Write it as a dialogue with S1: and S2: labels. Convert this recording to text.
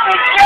S1: Stop it!